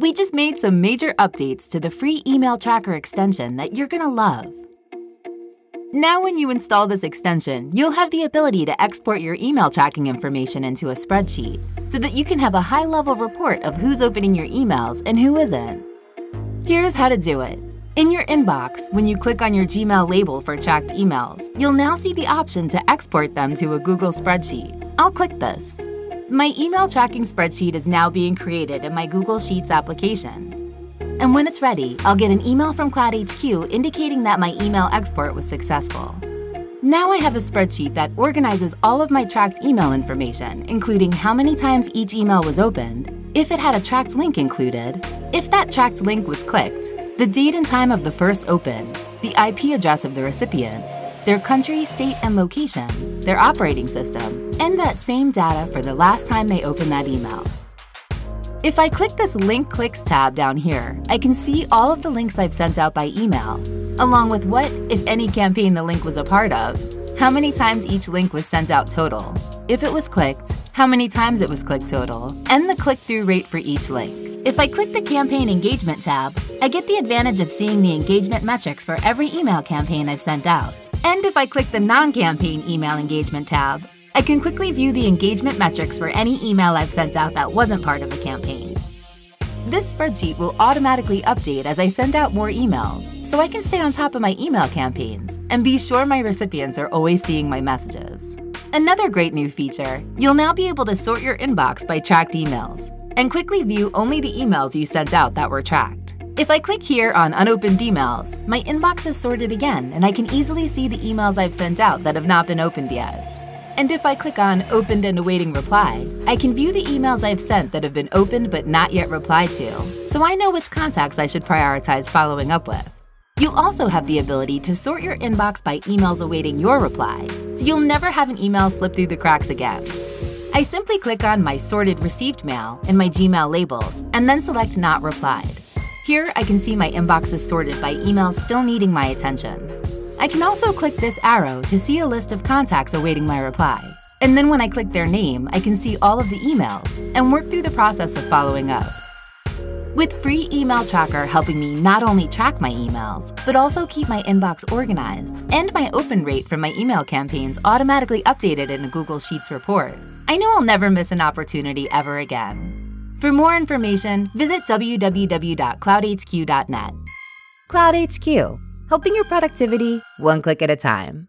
We just made some major updates to the free email tracker extension that you're gonna love. Now when you install this extension, you'll have the ability to export your email tracking information into a spreadsheet so that you can have a high-level report of who's opening your emails and who isn't. Here's how to do it. In your inbox, when you click on your Gmail label for tracked emails, you'll now see the option to export them to a Google spreadsheet. I'll click this. My email tracking spreadsheet is now being created in my Google Sheets application. And when it's ready, I'll get an email from CloudHQ indicating that my email export was successful. Now I have a spreadsheet that organizes all of my tracked email information, including how many times each email was opened, if it had a tracked link included, if that tracked link was clicked, the date and time of the first open, the IP address of the recipient, their country, state, and location, their operating system, and that same data for the last time they opened that email. If I click this Link Clicks tab down here, I can see all of the links I've sent out by email, along with what, if any campaign the link was a part of, how many times each link was sent out total, if it was clicked, how many times it was clicked total, and the click-through rate for each link. If I click the Campaign Engagement tab, I get the advantage of seeing the engagement metrics for every email campaign I've sent out. And if I click the Non-Campaign Email Engagement tab, I can quickly view the engagement metrics for any email I've sent out that wasn't part of a campaign. This spreadsheet will automatically update as I send out more emails, so I can stay on top of my email campaigns and be sure my recipients are always seeing my messages. Another great new feature, you'll now be able to sort your inbox by tracked emails and quickly view only the emails you sent out that were tracked. If I click here on Unopened Emails, my inbox is sorted again and I can easily see the emails I've sent out that have not been opened yet. And if I click on Opened and Awaiting Reply, I can view the emails I've sent that have been opened but not yet replied to, so I know which contacts I should prioritize following up with. You'll also have the ability to sort your inbox by emails awaiting your reply, so you'll never have an email slip through the cracks again. I simply click on my Sorted Received Mail in my Gmail labels and then select Not Replied. Here, I can see my inbox is sorted by emails still needing my attention. I can also click this arrow to see a list of contacts awaiting my reply. And then when I click their name, I can see all of the emails and work through the process of following up. With free email tracker helping me not only track my emails, but also keep my inbox organized, and my open rate from my email campaigns automatically updated in a Google Sheets report, I know I'll never miss an opportunity ever again. For more information, visit www.cloudhq.net. CloudHQ helping your productivity one click at a time.